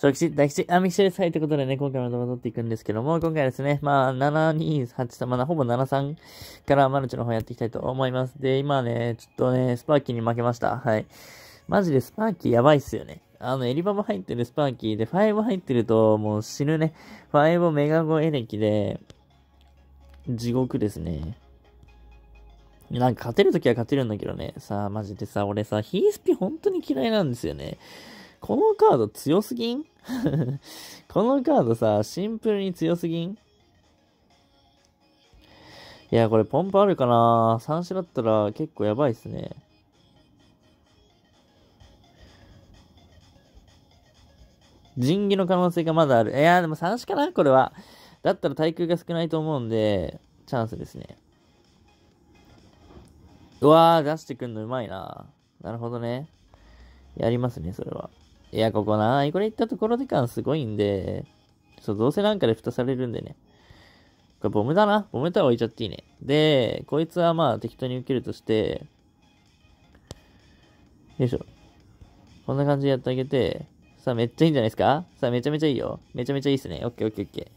小吉、大吉、あ、ミキシェルサイということでね、今回も動画撮っていくんですけども、今回はですね、まあ、7、2、8、まあ、ほぼ7、3からマルチの方やっていきたいと思います。で、今ね、ちょっとね、スパーキーに負けました。はい。マジでスパーキーやばいっすよね。あの、エリババ入ってるスパーキーで、5入ってるともう死ぬね。5メガ5エレキで、地獄ですね。なんか勝てるときは勝てるんだけどね。さあ、マジでさ、俺さ、ヒースピ本当に嫌いなんですよね。このカード強すぎん？このカードさ、シンプルに強すぎん？いや、これポンプあるかな ?3 種だったら結構やばいっすね。人技の可能性がまだある。いや、でも3種かな？これは。だったら対空が少ないと思うんで、チャンスですね。うわー、出してくんのうまいな。なるほどね。やりますね、それは。いや、ここな、これ行ったところで感すごいんで、そう、どうせなんかで蓋されるんでね。これボムだな。ボムタワー置いちゃっていいね。で、こいつはまあ適当に受けるとして、よいしょ。こんな感じでやってあげて、さあめっちゃいいんじゃないですか？さあめちゃめちゃいいよ。めちゃめちゃいいっすね。オッケーオッケーオッケ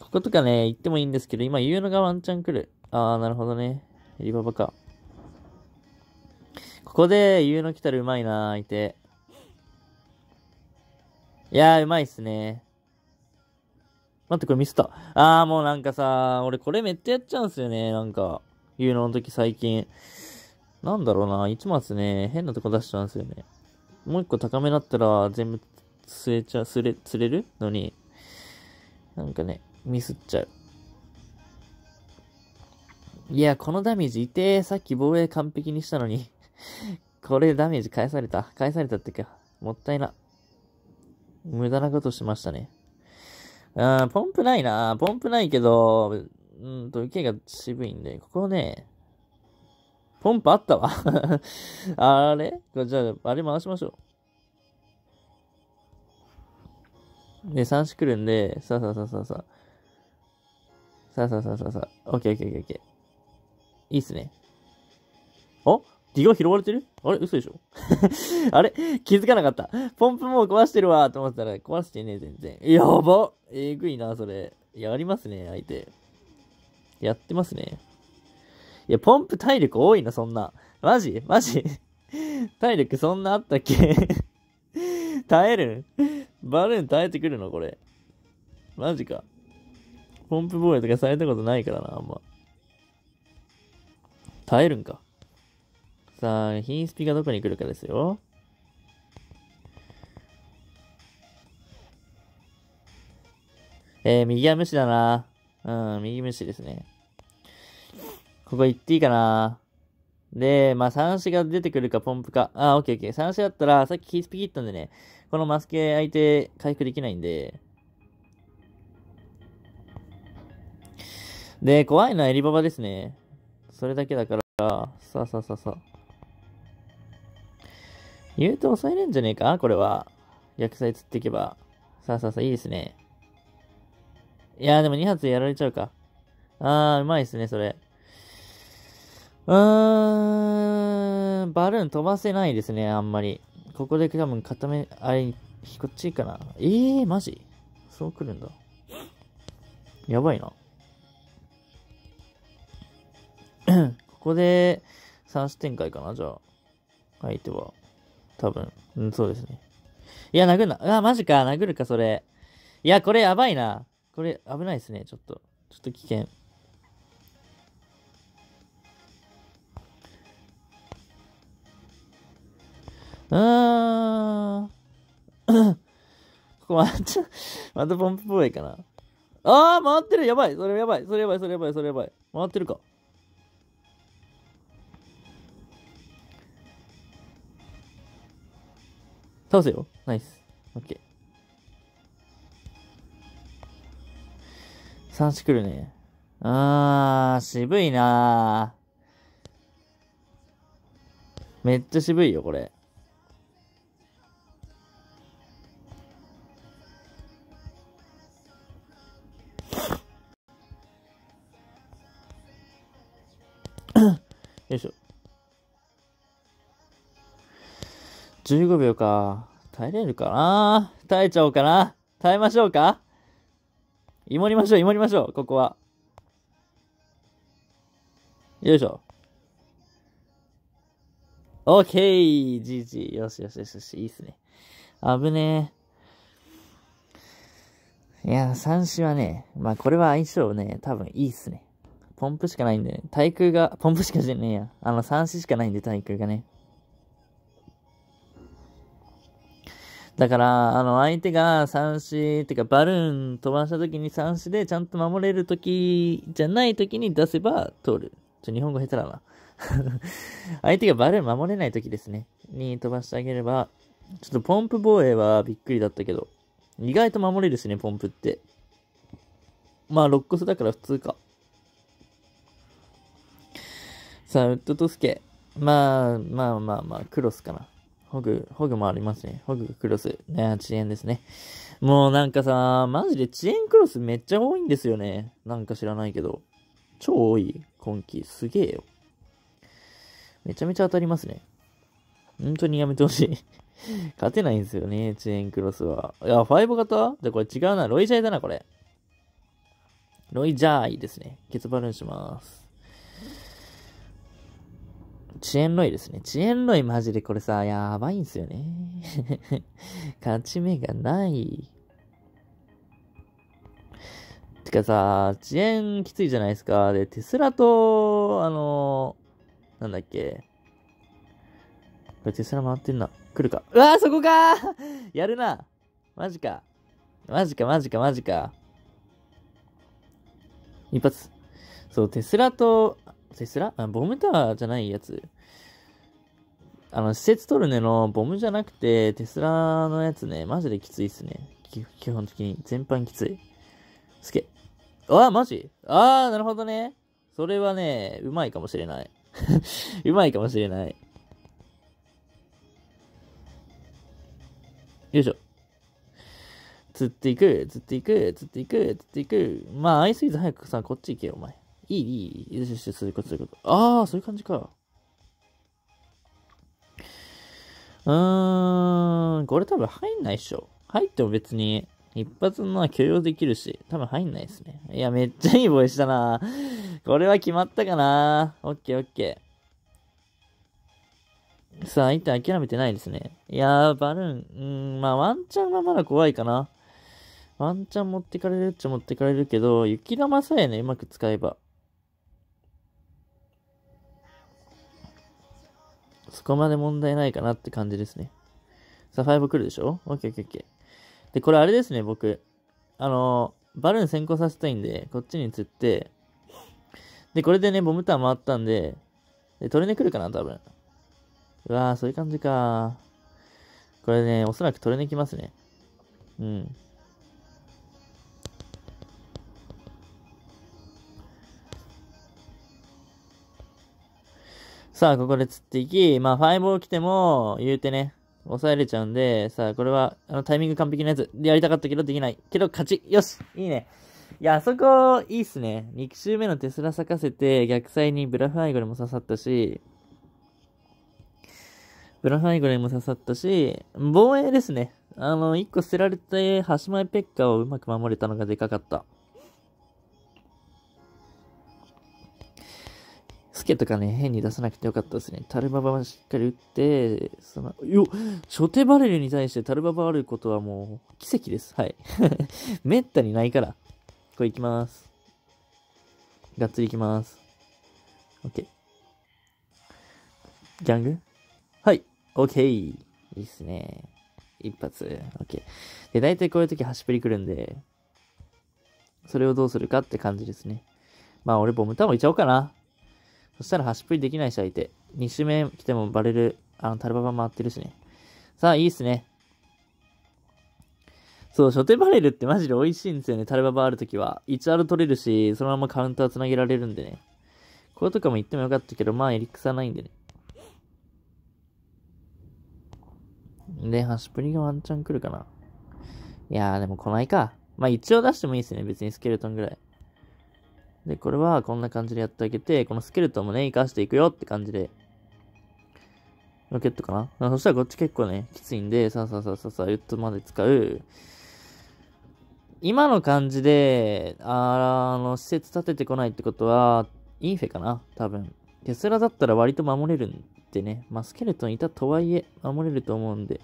ー。こことかね、行ってもいいんですけど、今、言うのがワンチャン来る。あー、なるほどね。リババか。ここで言うの来たらうまいな相手。いやー、うまいっすね。待って、これミスった。あー、もうなんかさ、俺これめっちゃやっちゃうんすよね。なんか、言うのの時最近。なんだろうな、一末ね、変なとこ出しちゃうんすよね。もう一個高めだったら全部釣れちゃう、釣れ、釣れる？のに、なんかね、ミスっちゃう。いや、このダメージいて、さっき防衛完璧にしたのにこれダメージ返された。返されたってか、もったいな。無駄なことしましたね。うん、ポンプないな。ポンプないけど、うんと、受けが渋いんで、ここね、ポンプあったわ あれ？じゃあ、あれ回しましょう。で、3子来るんで、さあさあさあさあさあ。さあさあさあさあさあ。オッケーオッケーオッケー。いいっすね。お？ディガ拾われてる？あれ？嘘でしょ？あれ？気づかなかった？ポンプもう壊してるわと思ったら壊してねえ、全然。やばえぐいな、それ。やりますね、相手。やってますね。いや、ポンプ体力多いな、そんな。マジ？マジ？体力そんなあったっけ？耐える？バルーン耐えてくるの？これ。マジか。ポンプ防衛とかされたことないからな、あんま。耐えるんか。さあ、ヒンスピがどこに来るかですよ。えー、右は無視だな。うん、右無視ですね。ここ行っていいかな。で、まあ、三子が出てくるか、ポンプか。あ、オッケーオッケー。三子だったら、さっきヒースピ切ったんでね、このマスケ相手回復できないんで。で、怖いのはエリババですね。それだけだから、さあさあさあさあ。言うと抑えれんじゃねえか？これは。薬剤釣っていけば。さあさあさあ、いいですね。いやーでも2発やられちゃうか。あー、うまいですね、それ。うーん、バルーン飛ばせないですね、あんまり。ここで多分固め、あれ、こっちかな。えー、マジ？そう来るんだ。やばいな。ここで、3視展開かな、じゃあ。相手は。多分。うん、そうですね。いや、殴るな。あ、マジか。殴るか、それ。いや、これやばいな。これ危ないですね。ちょっと。ちょっと危険。うーん。ここまた、またポンプボーイかな。あー、回ってるやばいそれやばいそれやばいそれやばいそれやばい。回ってるか。倒せよ。ナイス。オッケー。三子来るね。あー、渋いなーめっちゃ渋いよ、これ。15秒か。耐えれるかな？耐えちゃおうかな？耐えましょうか？芋りましょう、芋りましょう、ここは。よいしょ。オッケー !GG。よしよしよしよし。いいっすね。危ねえ。いや、三子はね、まあこれは相性ね、多分いいっすね。ポンプしかないんでね。対空が、ポンプしかじゃねえや。あの、三子しかないんで、対空がね。だから、あの、相手が三子、ていうかバルーン飛ばした時に三子でちゃんと守れる時じゃない時に出せば通る。ちょ、日本語下手だな。相手がバルーン守れない時ですね。に飛ばしてあげれば、ちょっとポンプ防衛はびっくりだったけど、意外と守れるしね、ポンプって。まあ、肋骨だから普通か。さあ、ウッドとスケ。まあ、まあまあまあ、クロスかな。ホグ、ホグもありますね。ホグ、クロス。ね、遅延ですね。もうなんかさ、マジで遅延クロスめっちゃ多いんですよね。なんか知らないけど。超多い。今季。すげえよ。めちゃめちゃ当たりますね。本当にやめてほしい。勝てないんですよね、遅延クロスは。いや、5型？じゃこれ違うな。ロイジャイだな、これ。ロイジャイですね。ケツバルーンします。遅延ロイですね。遅延ロイマジでこれさ、やばいんすよね。勝ち目がない。てかさ、遅延きついじゃないですか。で、テスラと、あの、なんだっけ。これテスラ回ってんな。来るか。うわーそこか やるなマジか。マジかマジかマジか。一発。そう、テスラと、テスラ？あ、ボムタワーじゃないやつ。あの、施設トルネのボムじゃなくて、テスラのやつね、マジできついっすね。基本的に。全般きつい。すけ。あ、マジ？あー、なるほどね。それはね、うまいかもしれない。うまいかもしれない。よいしょ。釣っていく、釣っていく、釣っていく、釣っていく。まあ、アイスイズ早くさ、こっち行けよ、お前。いい、いい。よしよし、そういうこと、そういうこと。ああ、そういう感じか。うーん、これ多分入んないっしょ。入っても別に、一発のは許容できるし、多分入んないですね。いや、めっちゃいいボイしたなこれは決まったかなオッケーオッケー。さあ、相手諦めてないですね。いやー、バルーン、うん、まあワンチャンはまだ怖いかな。ワンチャン持ってかれるっちゃ持ってかれるけど、雪玉さえね、うまく使えば。そこまで問題ないかなって感じですね。さあ、5来るでしょ？オッケーオッケーオッケー。で、これあれですね、僕。あの、バルーン先行させたいんで、こっちに釣って、で、これでね、ボムターン回ったんで、で、トレネ来るかな、多分。うわー、そういう感じかこれね、おそらくトレネ来ますね。うん。さあ、ここで釣っていき、まあ、5を来ても、言うてね、抑えれちゃうんで、さあ、これは、あの、タイミング完璧なやつ。でやりたかったけどできない。けど、勝ち。よしいいね。いや、あそこ、いいっすね。2周目のテスラ咲かせて、逆サイにブラフアイゴレも刺さったし、ブラフアイゴレも刺さったし、防衛ですね。あの、1個捨てられて、端前ペッカーをうまく守れたのがでかかった。ケとかね、変に出さなくてよかったですね。タルババはしっかり打って、その、よ、初手バレルに対してタルババあることはもう、奇跡です。はい。めったにないから。これいきます。がっつりいきます。OK。ギャング？はい。OK。いいっすね。一発。OK。で、大体こういう時端っぺり来るんで、それをどうするかって感じですね。まあ俺ボムターンいっちゃおうかな。そしたら端っぷりできないし相手。2周目来てもバレる、あの、タルババ回ってるしね。さあ、いいっすね。そう、初手バレルってマジで美味しいんですよね。タルババあるときは。1R 取れるし、そのままカウンター繋げられるんでね。これとかも言ってもよかったけど、まあエリックサないんでね。で、端っぷりがワンチャン来るかな。いやー、でも来ないか。まあ一応出してもいいですね。別にスケルトンぐらい。で、これはこんな感じでやってあげて、このスケルトンもね、活かしていくよって感じで。ロケットかな？そしたらこっち結構ね、きついんで、さあさあさあさあさあ、ウッドまで使う。今の感じで、あの、施設建ててこないってことは、インフェかな？多分。テスラだったら割と守れるんでね。まあ、スケルトンいたとはいえ、守れると思うんで。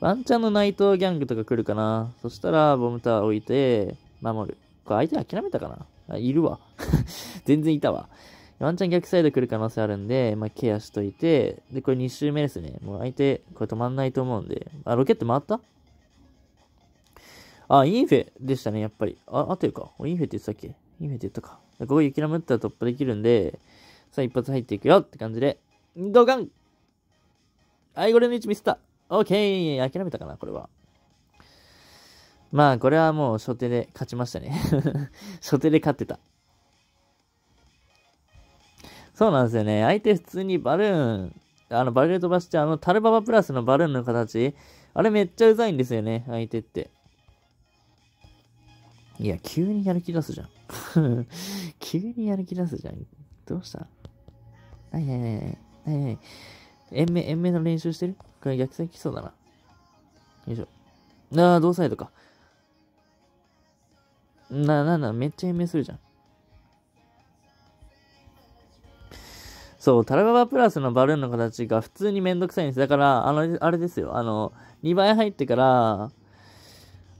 ワンチャンのナイトギャングとか来るかな？そしたら、ボムター置いて、守る。これ相手諦めたかな？あ、いるわ。全然いたわ。ワンチャン逆サイド来る可能性あるんで、まあ、ケアしといて、で、これ2周目ですね。もう相手、これ止まんないと思うんで。あ、ロケット回った？あ、インフェでしたね、やっぱり。あ、合ってるか。インフェって言ってたっけ？インフェって言ったか。ここ雪のムったら突破できるんで、さあ一発入っていくよって感じで、ドカンはい、これの位置ミスった。オッケー諦めたかな、これは。まあ、これはもう初手で勝ちましたね 初手で勝ってた。そうなんですよね。相手普通にバルーン、あの、バルーン飛ばして、あの、タルババプラスのバルーンの形、あれめっちゃうざいんですよね、相手って。いや、急にやる気出すじゃん。急にやる気出すじゃん。どうした？はいはいはいはい。はいはい。延命、延命の練習してる？これ逆転来そうだな。よいしょ。ああ、同サイドか。な、なんだ、めっちゃ延命するじゃん。そう、タラババプラスのバルーンの形が普通にめんどくさいんです。だから、あの、あれですよ。あの、2倍入ってから、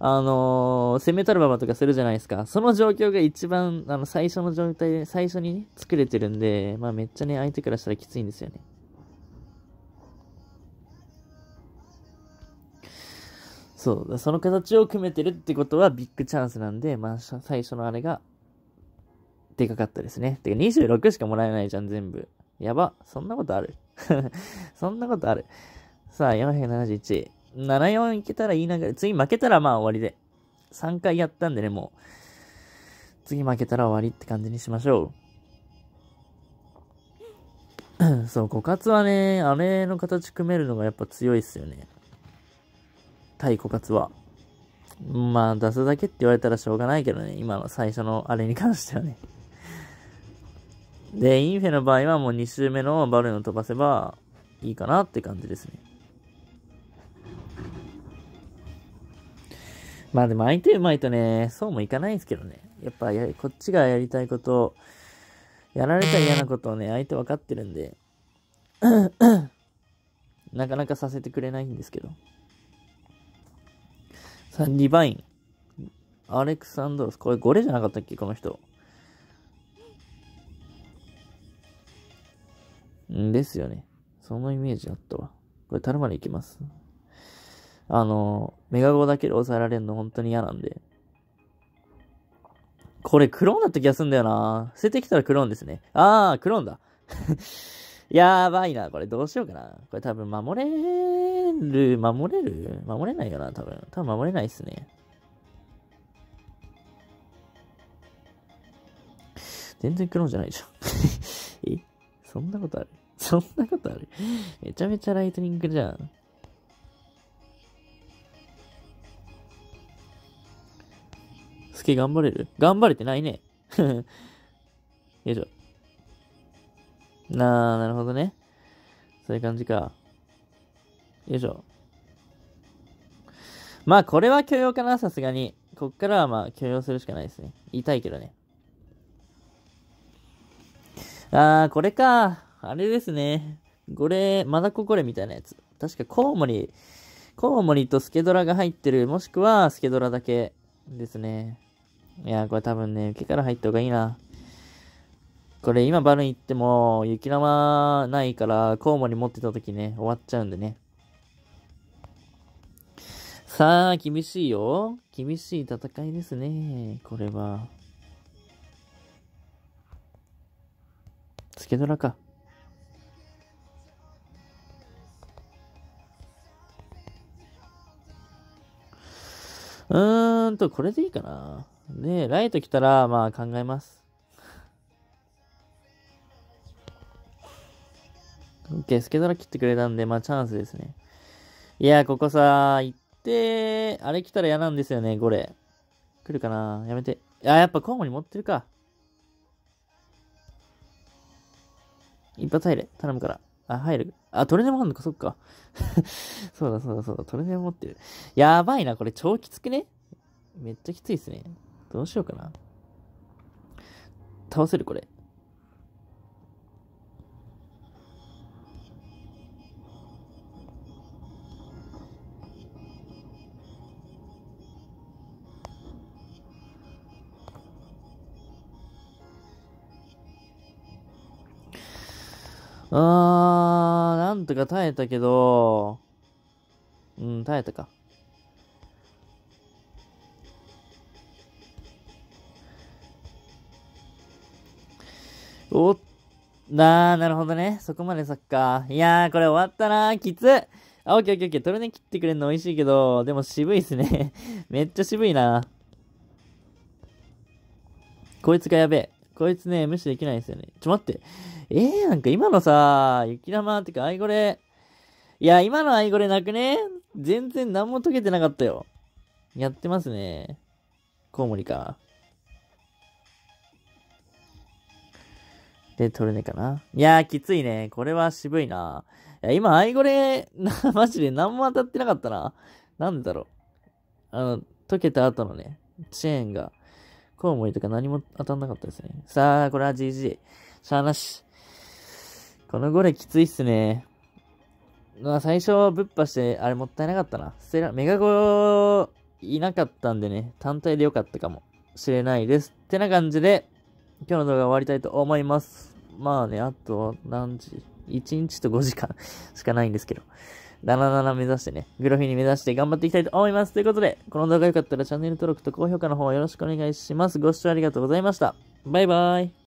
あのー、攻めタルババとかするじゃないですか。その状況が一番、あの、最初の状態で、最初にね、作れてるんで、まあめっちゃね、相手からしたらきついんですよね。そう。その形を組めてるってことはビッグチャンスなんで、まあ最初のあれが、でかかったですね。てか26しかもらえないじゃん、全部。やば。そんなことある？そんなことある？さあ、471。74いけたらいいながら、次負けたらまあ終わりで。3回やったんでね、もう。次負けたら終わりって感じにしましょう。そう、枯渇はね、あれの形組めるのがやっぱ強いっすよね。対枯渇は。まあ、出すだけって言われたらしょうがないけどね。今の最初のあれに関してはね。で、インフェの場合はもう2周目のバルーンを飛ばせばいいかなって感じですね。まあでも相手うまいとね、そうもいかないんですけどね。やっぱや、こっちがやりたいこと、やられたら嫌なことをね、相手分かってるんで、なかなかさせてくれないんですけど。さあ、ディバイン。アレクサンドロス。これゴレじゃなかったっけ？この人。んですよね。そのイメージあったわ。これ、タルマでいきます。あの、メガゴだけで抑えられるの本当に嫌なんで。これクローンだった気がするんだよな。捨ててきたらクローンですね。あー、クローンだ。やばいな。これどうしようかな。これ多分守れる、守れる？守れないよな、多分。多分守れないっすね。全然クローンじゃないじゃん。え？そんなことある？そんなことある？めちゃめちゃライトニングじゃん。スケ頑張れる？頑張れてないね。よいしょ。なあ、なるほどね。そういう感じか。よいしょ。まあ、これは許容かな、さすがに。こっからはまあ、許容するしかないですね。痛いけどね。あー、これか。あれですね。これ、まだここれみたいなやつ。確かコウモリ、コウモリとスケドラが入ってる、もしくはスケドラだけですね。いや、これ多分ね、受けから入った方がいいな。これ今バルン行っても、雪玉ないから、コウモリ持ってた時ね、終わっちゃうんでね。さあ、厳しいよ。厳しい戦いですね。これは。スケドラか。うーんと、これでいいかな。で、ライト来たら、まあ考えます。OK、スケドラ切ってくれたんで、まあチャンスですね。いや、ここさ、行って、あれ来たら嫌なんですよね、これ。来るかな？やめて。あ、やっぱコウモリ持ってるか。一発入れ。頼むから。あ、入る。あ、トルネもあんのか、そっか。そうだそうだそうだ、トルネも持ってる。やばいな、これ超きつくね？めっちゃきついっすね。どうしようかな。倒せるこれ。あー、なんとか耐えたけど、うん、耐えたか。おなー、なるほどね。そこまでサッカー。いやー、これ終わったなー。きつあ、オッケーオッケーオッケー。トルネ切ってくれるの美味しいけど、でも渋いっすね。めっちゃ渋いな。こいつがやべえ。こいつね、無視できないですよね。ちょ、待って。えー、なんか今のさ、雪玉ってか、アイゴレ。いや、今のアイゴレなくね？全然何も解けてなかったよ。やってますね。コウモリか。で、トルネかな？いやー、きついね。これは渋いな。いや、今、アイゴレ、な、マジで何も当たってなかったな。なんだろう。あの、溶けた後のね、チェーンが、コウモリとか何も当たんなかったですね。さあ、これは GG。しゃーなし。このゴレきついっすね。まあ、最初は、ぶっぱして、あれもったいなかったな。セラ、メガゴいなかったんでね、単体でよかったかもしれないです。ってな感じで、今日の動画終わりたいと思います。まあね、あと何時 ?1 日と5時間しかないんですけど。77目指してね、グロフィーに目指して頑張っていきたいと思います。ということで、この動画が良かったらチャンネル登録と高評価の方よろしくお願いします。ご視聴ありがとうございました。バイバーイ。